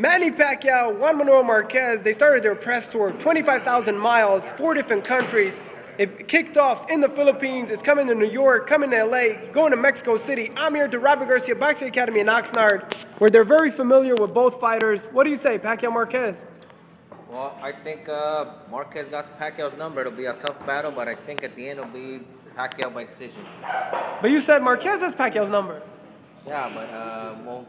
Manny Pacquiao, Juan Manuel Marquez, they started their press tour, 25,000 miles, four different countries. It kicked off in the Philippines. It's coming to New York, coming to LA, going to Mexico City. I'm here to Robert Garcia Boxing Academy in Oxnard, where they're very familiar with both fighters. What do you say, Pacquiao Marquez? Well, I think uh, Marquez got Pacquiao's number. It'll be a tough battle, but I think at the end it'll be Pacquiao by decision. But you said Marquez has Pacquiao's number. Yeah, but uh, we'll,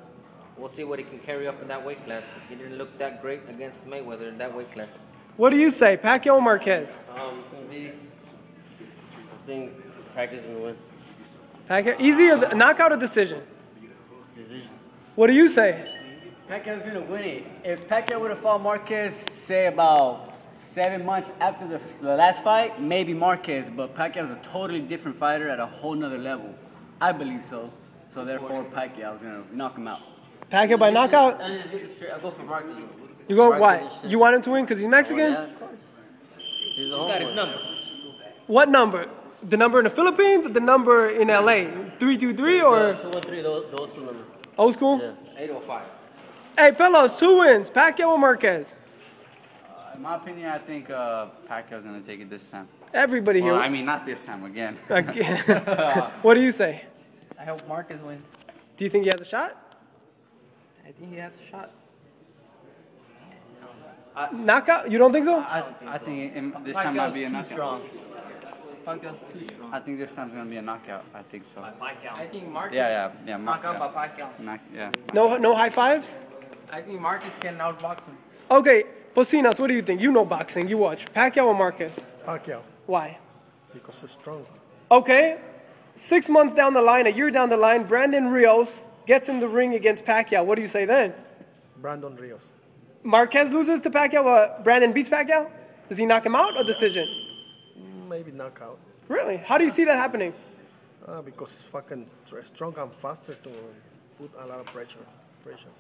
we'll see what he can carry up in that weight class. He didn't look that great against Mayweather in that weight class. What do you say, Pacquiao or Marquez? Um, for me, I think Pacquiao's gonna win. Pacquiao, easy or knockout or decision? Decision. What do you say? Pacquiao's gonna win it. If Pacquiao would have fought Marquez, say about seven months after the, the last fight, maybe Marquez. But Pacquiao's a totally different fighter at a whole nother level. I believe so. So therefore, Pacquiao's gonna knock him out. Pacquiao by knockout? I just get this straight. I'll go for Marquez. You go Marquez what? is shit. You want him to win because he's Mexican? Yeah, of course. He's a Got his number. What number? The number in the Philippines or the number in LA? 323 or Two one three. The, the old school number. old school? Yeah. 805. Hey, fellas, two wins. Pacquiao or Marquez? In my opinion, I think uh, Pacquiao's gonna take it this time. Everybody here. I mean, not this time again. Again. what do you say? I hope Marquez wins. Do you think he has a shot? I think he has a shot. Knockout? You don't think so? I, I think it, this time might be a too knockout. strong. Pacquiao's too strong. I think this time's gonna be a knockout. I think so. I think Marquez Yeah, yeah, yeah. knock Mar- out by Pacquiao. yeah. Knock, yeah. No, no high fives. I think Marquez can outbox him. Okay, Bocinas, what do you think? You know boxing. You watch Pacquiao or Marquez? Pacquiao, Why? because he's strong. Okay, six months down the line, a year down the line, Brandon Rios gets in the ring against Pacquiao. What do you say then? Brandon Rios. Marquez loses to Pacquiao. Uh, Brandon beats Pacquiao. Does he knock him out or decision? Maybe knockout. Really? How do you see that happening? Uh, because fucking strong and faster to put a lot of pressure. Pressure.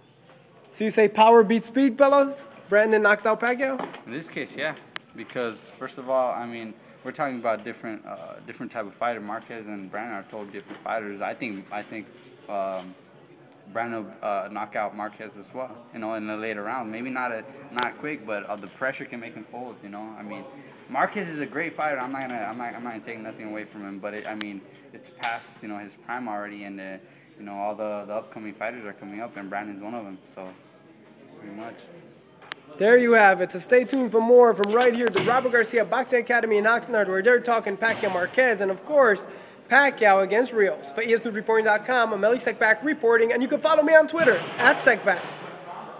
So you say power beats speed, fellas? Brandon knocks out Pacquiao? In this case, yeah, because first of all, I mean, we're talking about different, uh, different type of fighter. Marquez and Brandon are totally different fighters. I think, I think, um, Will uh, knock out Marquez as well. You know, in the later round, maybe not a, not quick, but uh, the pressure can make him fold. You know, I mean, Marquez is a great fighter. I'm not gonna, I'm not, I'm not gonna take nothing away from him. But it, I mean, it's past, you know, his prime already, and uh, you know, all the the upcoming fighters are coming up, and Brandon's one of them. So, pretty much. There you have it. So stay tuned for more from right here, the Robert Garcia Boxing Academy in Oxnard, where they're talking Pacquiao Marquez, and of course, Pacquiao against Rios. For ESNewsReporting.com, I'm Elie Seckbach reporting, and you can follow me on Twitter, at Sekback.